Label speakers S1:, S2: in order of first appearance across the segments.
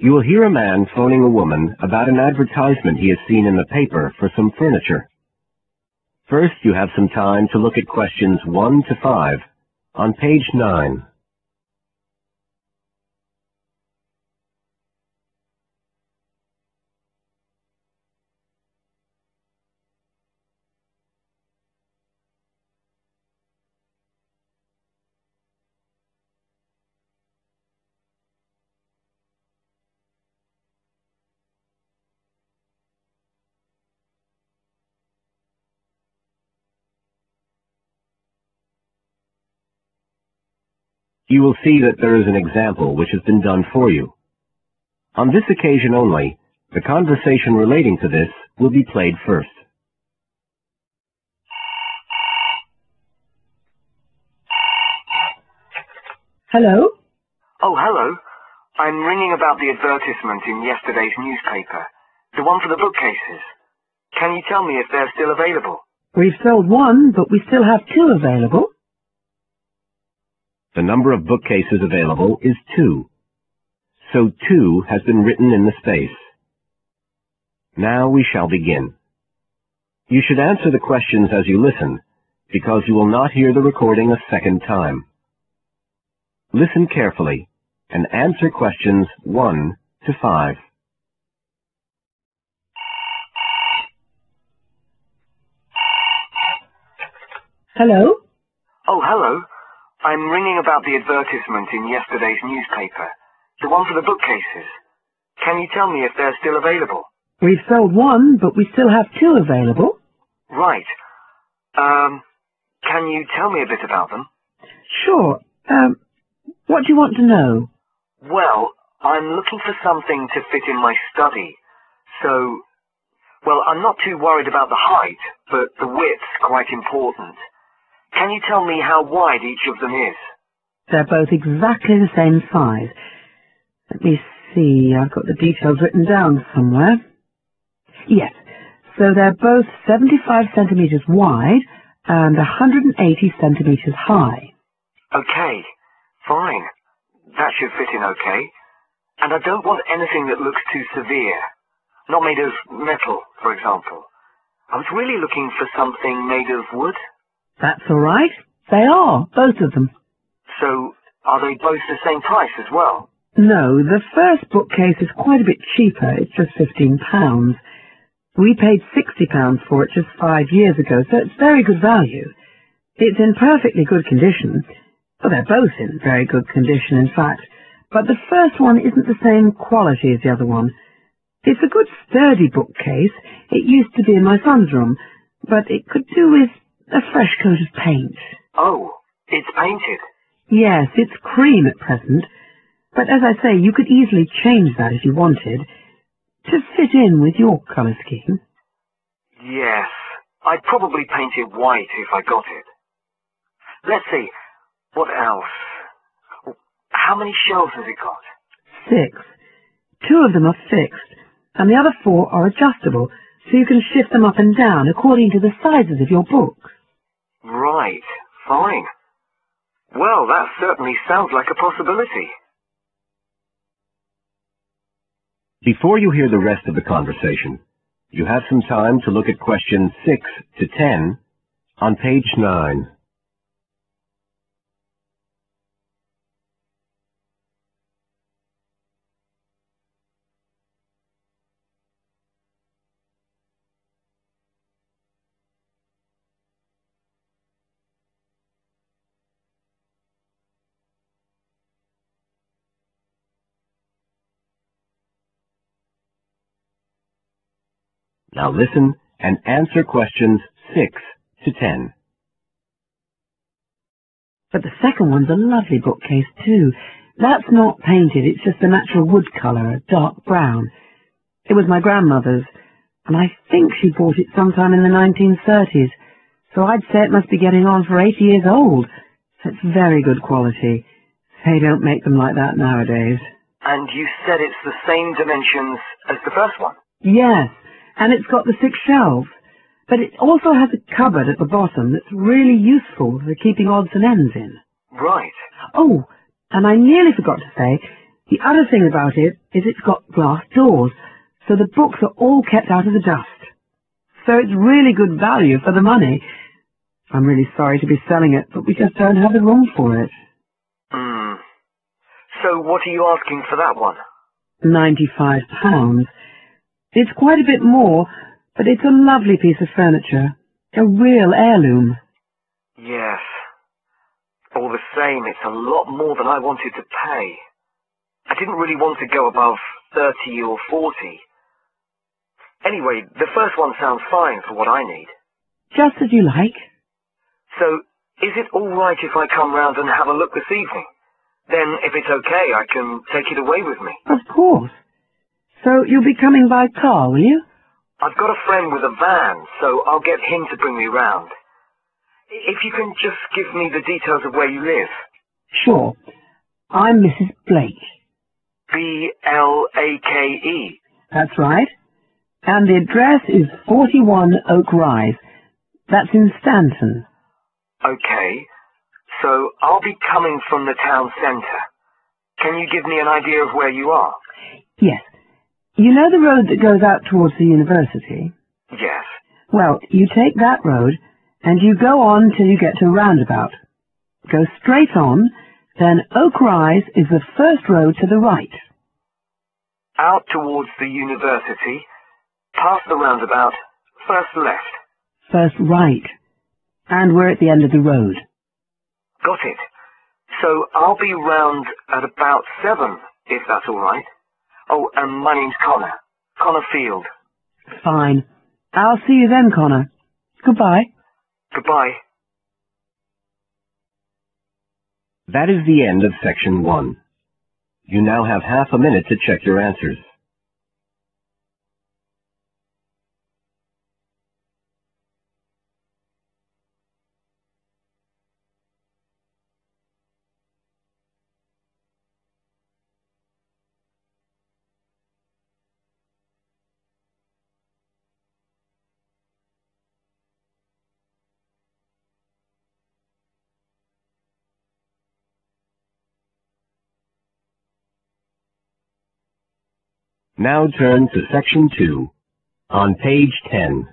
S1: You will hear a man phoning a woman about an advertisement he has seen in the paper for some furniture. First, you have some time to look at questions 1 to 5 on page 9. You will see that there is an example which has been done for you. On this occasion only, the conversation relating to this will be played first.
S2: Hello?
S3: Oh, hello. I'm ringing about the advertisement in yesterday's newspaper. The one for the bookcases. Can you tell me if they're still available?
S2: We've sold one, but we still have two available.
S1: The number of bookcases available is 2. So 2 has been written in the space. Now we shall begin. You should answer the questions as you listen, because you will not hear the recording a second time. Listen carefully and answer questions 1 to 5.
S2: Hello?
S3: Oh, hello. I'm ringing about the advertisement in yesterday's newspaper. The one for the bookcases. Can you tell me if they're still available?
S2: We've sold one, but we still have two available.
S3: Right. Um, can you tell me a bit about them?
S2: Sure. Um, what do you want to know?
S3: Well, I'm looking for something to fit in my study. So, well, I'm not too worried about the height, but the width's quite important. Can you tell me how wide each of them is?
S2: They're both exactly the same size. Let me see, I've got the details written down somewhere. Yes, so they're both 75 centimetres wide and 180 centimetres high.
S3: Okay, fine. That should fit in okay. And I don't want anything that looks too severe. Not made of metal, for example. I was really looking for something made of wood.
S2: That's all right. They are, both of them.
S3: So, are they both the same price as well?
S2: No, the first bookcase is quite a bit cheaper. It's just fifteen pounds. We paid sixty pounds for it just five years ago, so it's very good value. It's in perfectly good condition. Well, they're both in very good condition, in fact. But the first one isn't the same quality as the other one. It's a good sturdy bookcase. It used to be in my son's room, but it could do with a fresh coat of paint.
S3: Oh, it's painted?
S2: Yes, it's cream at present. But as I say, you could easily change that if you wanted, to fit in with your colour scheme.
S3: Yes, I'd probably paint it white if I got it. Let's see, what else? How many shelves has it got?
S2: Six. Two of them are fixed, and the other four are adjustable, so you can shift them up and down according to the sizes of your books.
S3: Right, fine. Well, that certainly sounds like a possibility.
S1: Before you hear the rest of the conversation, you have some time to look at questions 6 to 10 on page 9. Now listen and answer questions 6 to 10.
S2: But the second one's a lovely bookcase too. That's not painted, it's just a natural wood colour, a dark brown. It was my grandmother's, and I think she bought it sometime in the 1930s, so I'd say it must be getting on for 80 years old. So it's very good quality. They don't make them like that nowadays.
S3: And you said it's the same dimensions as the first one?
S2: Yes, and it's got the six shelves. But it also has a cupboard at the bottom that's really useful for keeping odds and ends in.
S3: Right.
S2: Oh, and I nearly forgot to say, The other thing about it is it's got glass doors, so the books are all kept out of the dust. So it's really good value for the money. I'm really sorry to be selling it, but we just don't have the room for it.
S3: Hmm. So what are you asking for that one?
S2: Ninety-five pounds. It's quite a bit more, but it's a lovely piece of furniture. A real heirloom.
S3: Yes. All the same, it's a lot more than I wanted to pay. I didn't really want to go above 30 or 40. Anyway, the first one sounds fine for what I need.
S2: Just as you like.
S3: So, is it alright if I come round and have a look this evening? Then, if it's okay, I can take it away with me.
S2: Of course. So you'll be coming by car, will you?
S3: I've got a friend with a van, so I'll get him to bring me round. If you can just give me the details of where you live.
S2: Sure. I'm Mrs. Blake.
S3: B-L-A-K-E.
S2: That's right. And the address is 41 Oak Rise. That's in Stanton.
S3: Okay. So I'll be coming from the town centre. Can you give me an idea of where you are?
S2: Yes. You know the road that goes out towards the university?
S3: Yes.
S2: Well, you take that road and you go on till you get to a roundabout. Go straight on, then Oak Rise is the first road to the right.
S3: Out towards the university, past the roundabout, first left.
S2: First right. And we're at the end of the road.
S3: Got it. So I'll be round at about seven, if that's all right. Oh, and my name's Connor. Connor Field.
S2: Fine. I'll see you then, Connor. Goodbye.
S3: Goodbye.
S1: That is the end of section one. You now have half a minute to check your answers. Now turn to section 2 on page 10.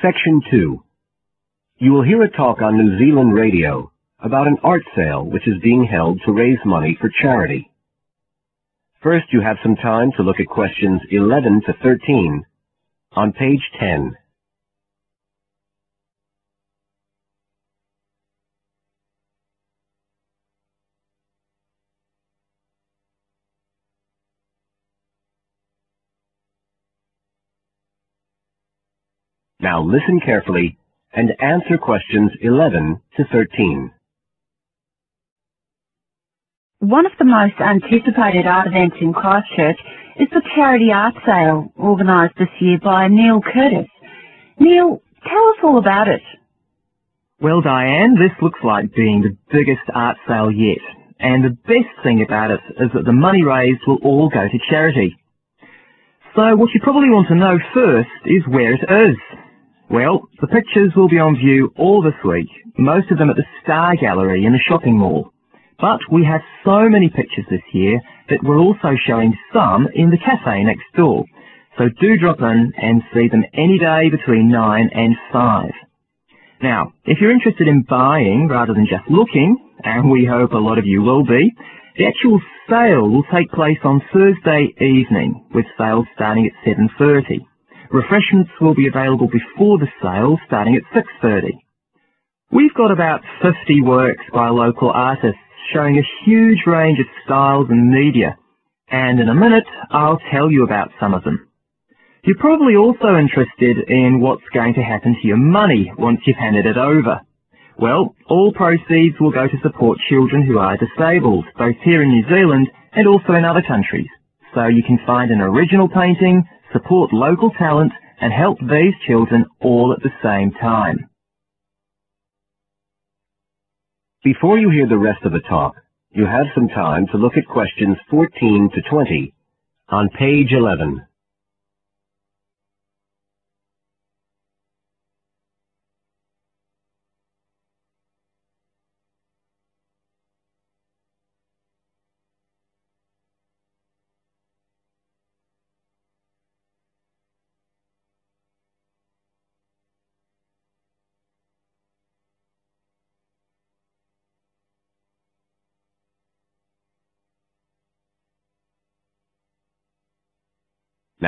S1: Section 2. You will hear a talk on New Zealand radio about an art sale which is being held to raise money for charity. First, you have some time to look at questions 11 to 13 on page 10. Now listen carefully and answer questions 11 to 13.
S4: One of the most anticipated art events in Christchurch is the charity art sale organised this year by Neil Curtis. Neil, tell us all about it.
S5: Well, Diane, this looks like being the biggest art sale yet. And the best thing about it is that the money raised will all go to charity. So what you probably want to know first is where it is. Well, the pictures will be on view all this week, most of them at the Star Gallery in the shopping mall. But we have so many pictures this year that we're also showing some in the cafe next door. So do drop in and see them any day between 9 and 5. Now, if you're interested in buying rather than just looking, and we hope a lot of you will be, the actual sale will take place on Thursday evening, with sales starting at 7.30. Refreshments will be available before the sale, starting at 6.30. We've got about 50 works by local artists, showing a huge range of styles and media, and in a minute I'll tell you about some of them. You're probably also interested in what's going to happen to your money once you've handed it over. Well, all proceeds will go to support children who are disabled, both here in New Zealand and also in other countries. So you can find an original painting, support local talent, and help these children all at the same time.
S1: Before you hear the rest of the talk, you have some time to look at questions 14 to 20 on page 11.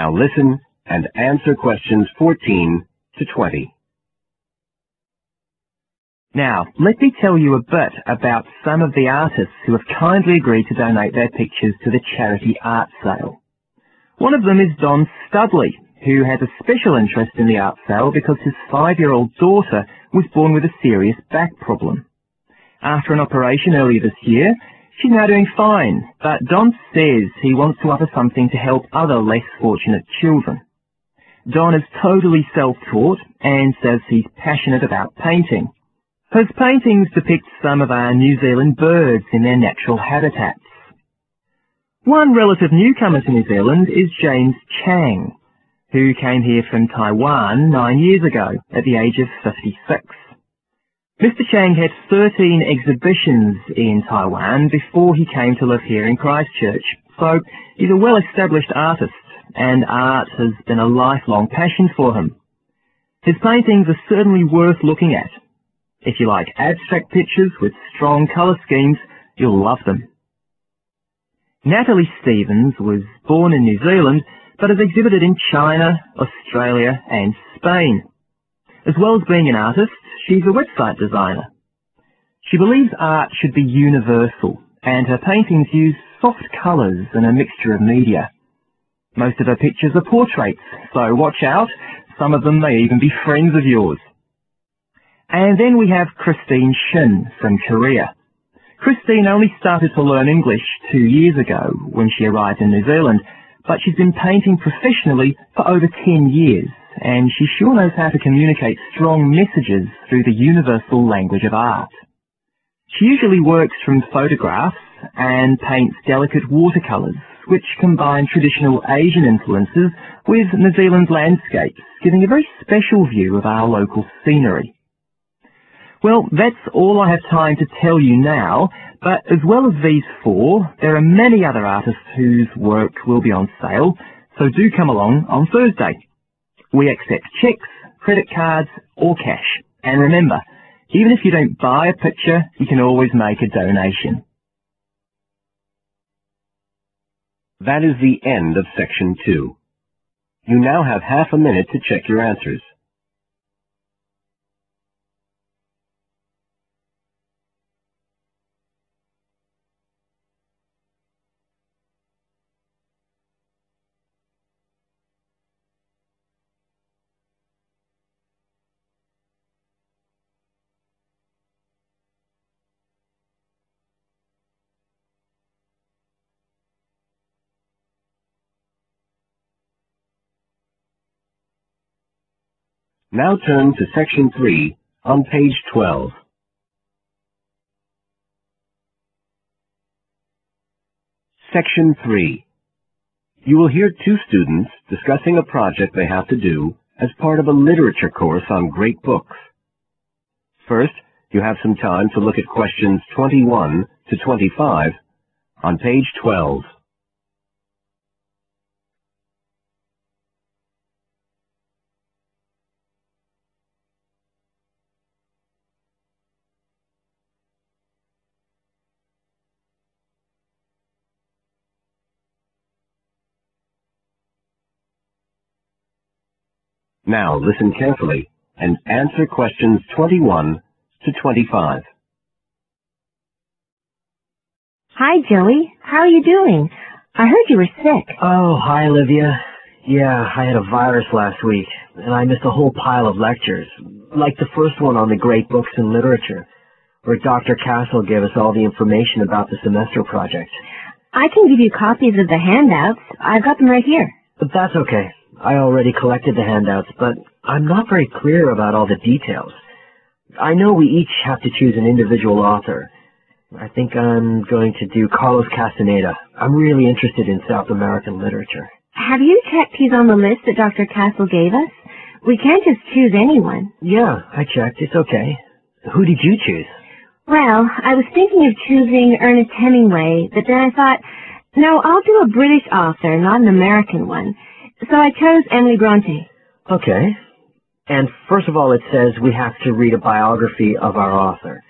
S1: Now listen and answer questions 14 to 20.
S5: Now, let me tell you a bit about some of the artists who have kindly agreed to donate their pictures to the charity art sale. One of them is Don Studley, who has a special interest in the art sale because his five-year-old daughter was born with a serious back problem. After an operation earlier this year, she's now doing fine, but Don says he wants to offer something to help other less fortunate children. Don is totally self-taught and says he's passionate about painting. His paintings depict some of our New Zealand birds in their natural habitats. One relative newcomer to New Zealand is James Chang, who came here from Taiwan nine years ago at the age of 56. Mr. Chang had 13 exhibitions in Taiwan before he came to live here in Christchurch, so he's a well-established artist, and art has been a lifelong passion for him. His paintings are certainly worth looking at, if you like abstract pictures with strong colour schemes, you'll love them. Natalie Stevens was born in New Zealand, but has exhibited in China, Australia and Spain. As well as being an artist, she's a website designer. She believes art should be universal, and her paintings use soft colours and a mixture of media. Most of her pictures are portraits, so watch out, some of them may even be friends of yours. And then we have Christine Shin from Korea. Christine only started to learn English two years ago when she arrived in New Zealand, but she's been painting professionally for over 10 years, and she sure knows how to communicate strong messages through the universal language of art. She usually works from photographs and paints delicate watercolours, which combine traditional Asian influences with New Zealand's landscapes, giving a very special view of our local scenery. Well, that's all I have time to tell you now, but as well as these four, there are many other artists whose work will be on sale, so do come along on Thursday. We accept checks, credit cards, or cash. And remember, even if you don't buy a picture, you can always make a donation.
S1: That is the end of section two. You now have half a minute to check your answers. Now turn to section 3 on page 12. Section 3. You will hear two students discussing a project they have to do as part of a literature course on great books. First, you have some time to look at questions 21 to 25 on page 12. Now listen carefully and answer questions 21 to 25.
S6: Hi, Joey. How are you doing? I heard you were sick.
S7: Oh, hi, Olivia. Yeah, I had a virus last week, and I missed a whole pile of lectures, like the first one on the great books and literature, where Dr. Castle gave us all the information about the semester project.
S6: I can give you copies of the handouts. I've got them right here.
S7: But that's okay. I already collected the handouts, but I'm not very clear about all the details. I know we each have to choose an individual author. I think I'm going to do Carlos Castaneda. I'm really interested in South American literature.
S6: Have you checked he's on the list that Dr. Castle gave us? We can't just choose anyone.
S7: Yeah, I checked. It's okay. Who did you choose?
S6: Well, I was thinking of choosing Ernest Hemingway, but then I thought, no, I'll do a British author, not an American one. So I chose Emily Bronte.
S7: Okay. And first of all, it says we have to read a biography of our author.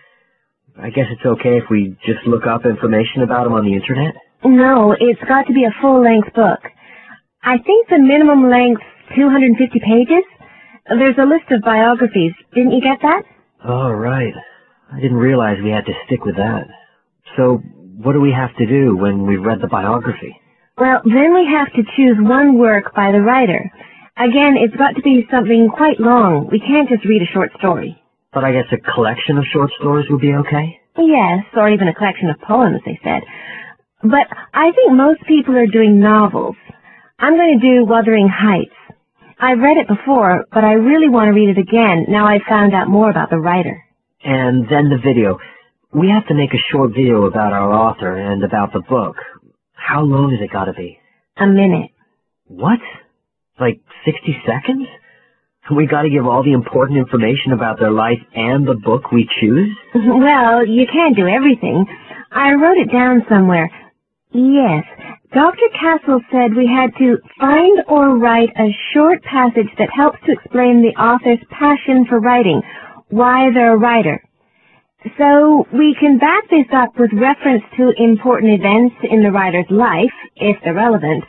S7: I guess it's okay if we just look up information about him on the internet?
S6: No, it's got to be a full-length book. I think the minimum length's 250 pages. There's a list of biographies. Didn't you get that?
S7: Oh, right. I didn't realize we had to stick with that. So, what do we have to do when we've read the biography?
S6: Well, then we have to choose one work by the writer. Again, it's got to be something quite long. We can't just read a short story.
S7: But I guess a collection of short stories would be okay?
S6: Yes, or even a collection of poems, they said. But I think most people are doing novels. I'm going to do Wuthering Heights. I've read it before, but I really want to read it again now I've found out more about the writer.
S7: And then the video. We have to make a short video about our author and about the book. How long has it got to be?
S6: A minute.
S7: What? Like 60 seconds? We got to give all the important information about their life and the book we choose?
S6: well, you can't do everything. I wrote it down somewhere. Yes, Dr. Castle said we had to find or write a short passage that helps to explain the author's passion for writing, why they're a writer. So we can back this up with reference to important events in the writer's life, if they're relevant,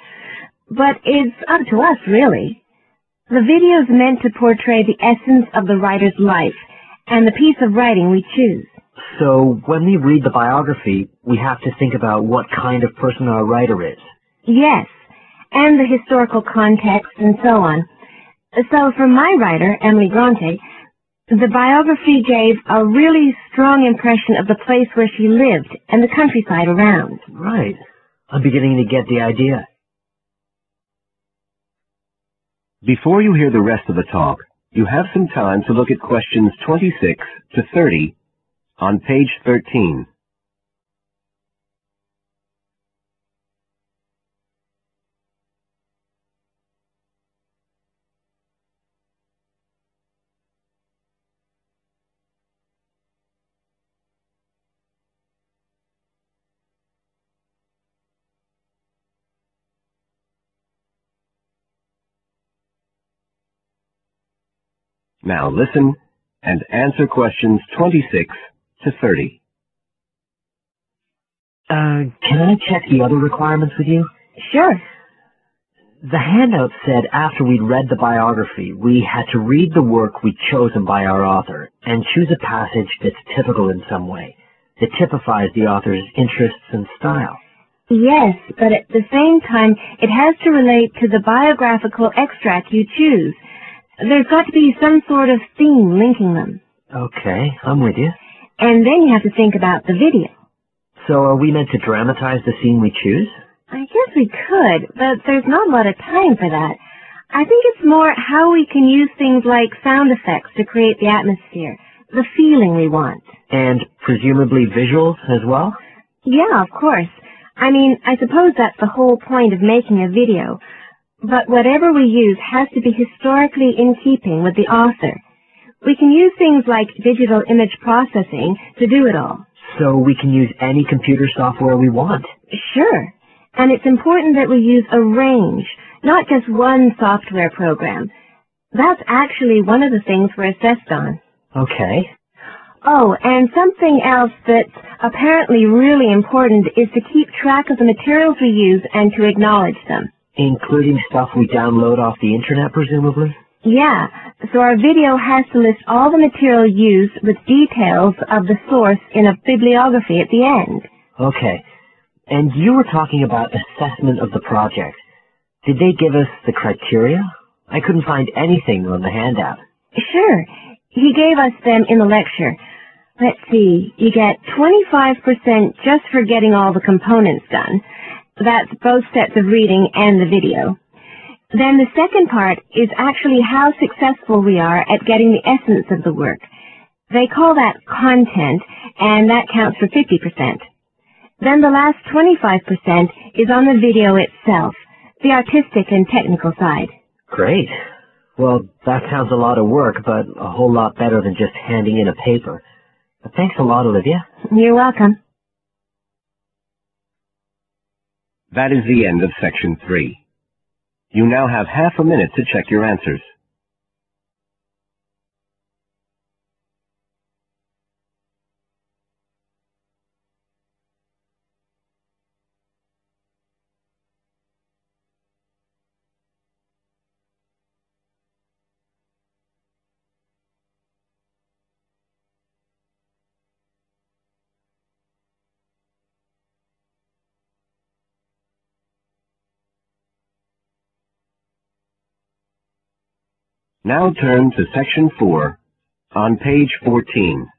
S6: but it's up to us, really. The video is meant to portray the essence of the writer's life and the piece of writing we choose.
S7: So when we read the biography, we have to think about what kind of person our writer is.
S6: Yes, and the historical context and so on. So for my writer, Emily Bronte, the biography gave a really strong impression of the place where she lived and the countryside around.
S7: Right. I'm beginning to get the idea.
S1: Before you hear the rest of the talk, you have some time to look at questions 26 to 30 on page 13. Now listen and answer questions 26 to 30.
S7: Uh, can I check the other requirements with you?
S6: Sure.
S7: The handout said after we'd read the biography, we had to read the work we'd chosen by our author and choose a passage that's typical in some way, that typifies the author's interests and style.
S6: Yes, but at the same time, it has to relate to the biographical extract you choose. There's got to be some sort of theme linking them.
S7: Okay, I'm with you.
S6: And then you have to think about the video.
S7: So are we meant to dramatize the scene we choose?
S6: I guess we could, but there's not a lot of time for that. I think it's more how we can use things like sound effects to create the atmosphere, the feeling we want.
S7: And presumably visuals as well?
S6: Yeah, of course. I mean, I suppose that's the whole point of making a video. But whatever we use has to be historically in keeping with the author. We can use things like digital image processing to do it all.
S7: So we can use any computer software we want.
S6: Sure. And it's important that we use a range, not just one software program. That's actually one of the things we're assessed on.
S7: Okay.
S6: Oh, and something else that's apparently really important is to keep track of the materials we use and to acknowledge them.
S7: Including stuff we download off the internet, presumably?
S6: Yeah, so our video has to list all the material used with details of the source in a bibliography at the end.
S7: Okay. And you were talking about assessment of the project. Did they give us the criteria? I couldn't find anything on the handout.
S6: Sure. He gave us them in the lecture. Let's see. You get 25% just for getting all the components done. That's both sets of reading and the video. Then the second part is actually how successful we are at getting the essence of the work. They call that content, and that counts for 50%. Then the last 25% is on the video itself, the artistic and technical side.
S7: Great. Well, that sounds a lot of work, but a whole lot better than just handing in a paper. But thanks a lot, Olivia.
S6: You're welcome.
S1: That is the end of section 3. You now have half a minute to check your answers. Now turn to section 4 on page 14.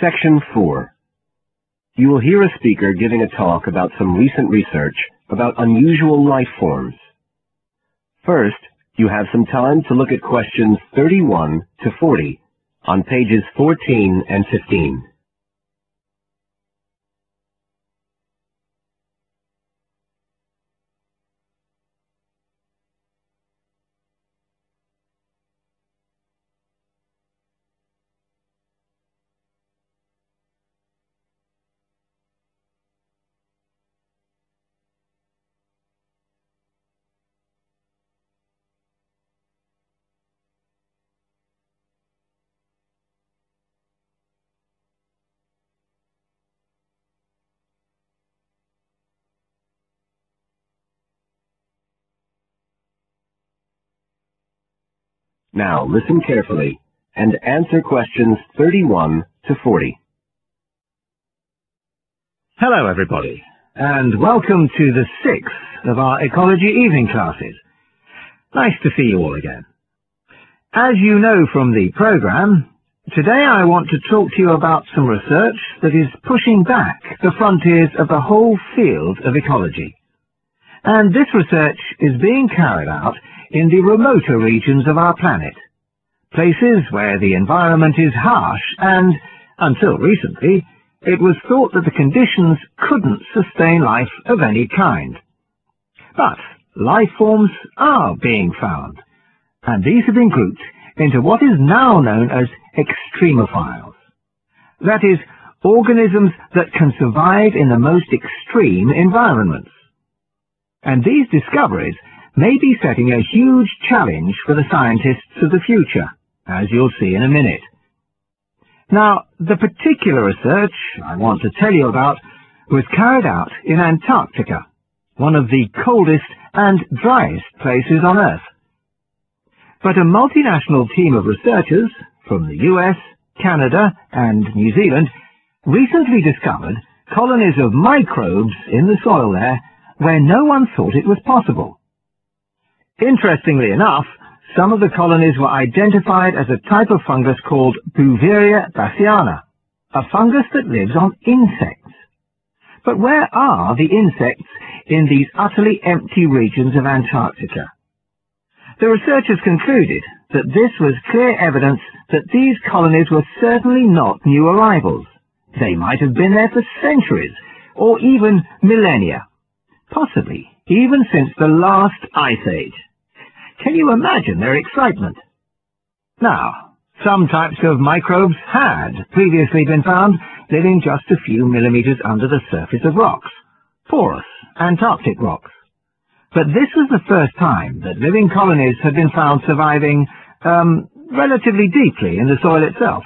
S1: Section 4. You will hear a speaker giving a talk about some recent research about unusual life forms. First, you have some time to look at questions 31 to 40 on pages 14 and 15. Now listen carefully and answer questions 31 to 40.
S8: Hello everybody, and welcome to the sixth of our ecology evening classes. Nice to see you all again. As you know from the program, today I want to talk to you about some research that is pushing back the frontiers of the whole field of ecology. And this research is being carried out in the remoter regions of our planet, places where the environment is harsh and, until recently, it was thought that the conditions couldn't sustain life of any kind. But life forms are being found, and these have been grouped into what is now known as extremophiles. That is, organisms that can survive in the most extreme environments. And these discoveries may be setting a huge challenge for the scientists of the future, as you'll see in a minute. Now, the particular research I want to tell you about was carried out in Antarctica, one of the coldest and driest places on Earth. But a multinational team of researchers from the US, Canada, and New Zealand recently discovered colonies of microbes in the soil there where no one thought it was possible. Interestingly enough, some of the colonies were identified as a type of fungus called Beauveria bassiana, a fungus that lives on insects. But where are the insects in these utterly empty regions of Antarctica? The researchers concluded that this was clear evidence that these colonies were certainly not new arrivals. They might have been there for centuries, or even millennia, possibly even since the last ice age. Can you imagine their excitement? Now, some types of microbes had previously been found living just a few millimeters under the surface of rocks, porous Antarctic rocks. But this was the first time that living colonies had been found surviving, um, relatively deeply in the soil itself,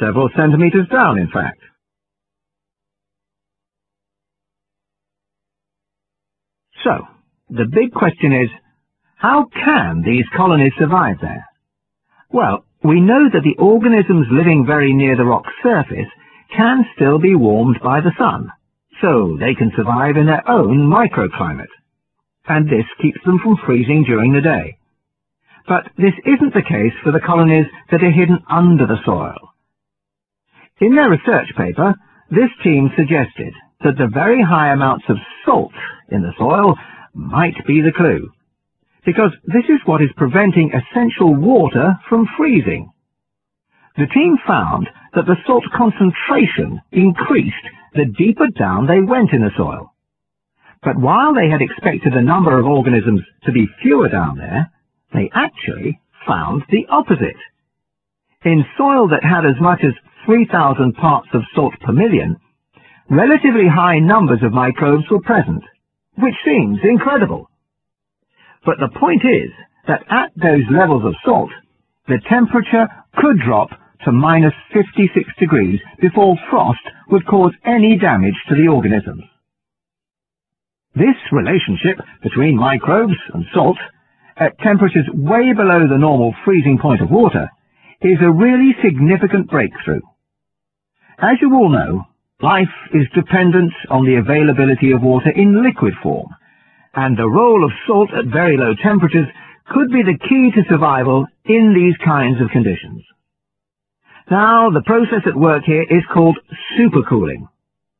S8: several centimeters down, in fact. So, the big question is, how can these colonies survive there? Well, we know that the organisms living very near the rock's surface can still be warmed by the sun, so they can survive in their own microclimate. And this keeps them from freezing during the day. But this isn't the case for the colonies that are hidden under the soil. In their research paper, this team suggested that the very high amounts of salt in the soil might be the clue because this is what is preventing essential water from freezing. The team found that the salt concentration increased the deeper down they went in the soil. But while they had expected the number of organisms to be fewer down there, they actually found the opposite. In soil that had as much as 3,000 parts of salt per million, relatively high numbers of microbes were present, which seems incredible. But the point is that at those levels of salt, the temperature could drop to minus 56 degrees before frost would cause any damage to the organisms. This relationship between microbes and salt, at temperatures way below the normal freezing point of water, is a really significant breakthrough. As you all know, life is dependent on the availability of water in liquid form, and the role of salt at very low temperatures could be the key to survival in these kinds of conditions. Now, the process at work here is called supercooling,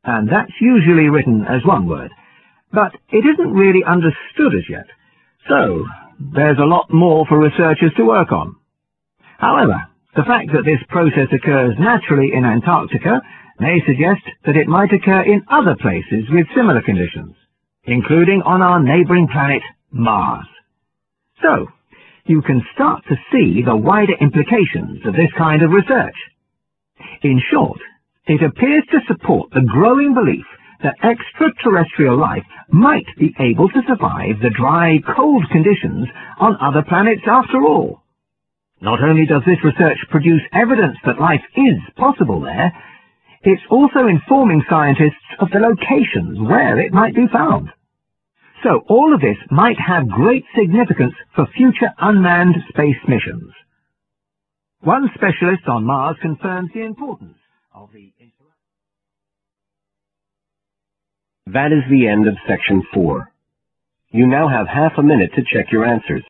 S8: and that's usually written as one word, but it isn't really understood as yet, so there's a lot more for researchers to work on. However, the fact that this process occurs naturally in Antarctica may suggest that it might occur in other places with similar conditions, including on our neighbouring planet, Mars. So, you can start to see the wider implications of this kind of research. In short, it appears to support the growing belief that extraterrestrial life might be able to survive the dry, cold conditions on other planets after all. Not only does this research produce evidence that life is possible there, it's also informing scientists of the locations where it might be found. So all of this might have great significance for future unmanned space missions. One specialist on Mars confirms the importance of the...
S1: That is the end of section 4. You now have half a minute to check your answers.